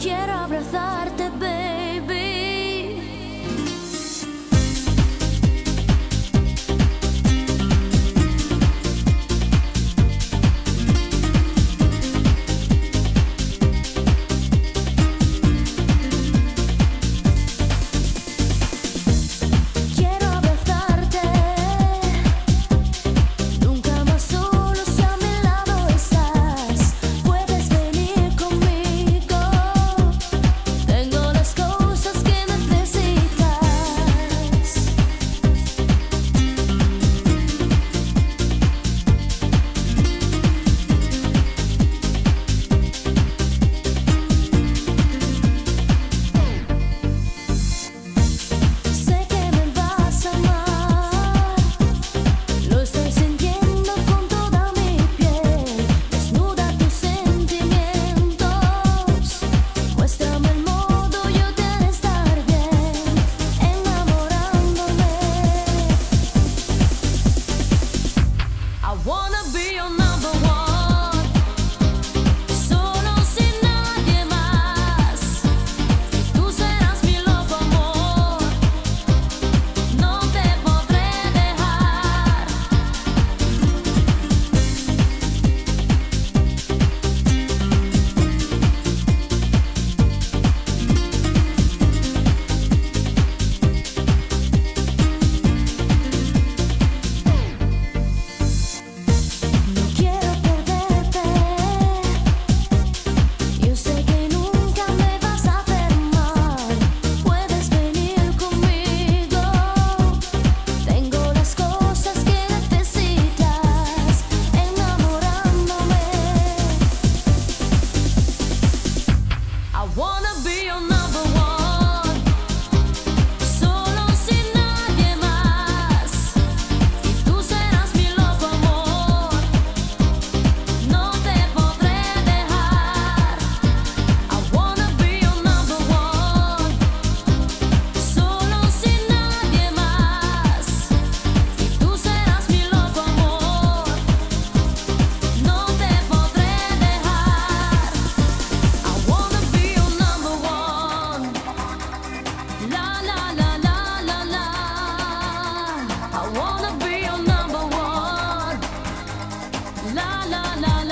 Quiero abrazarte, baby. be your number one. wanna la la la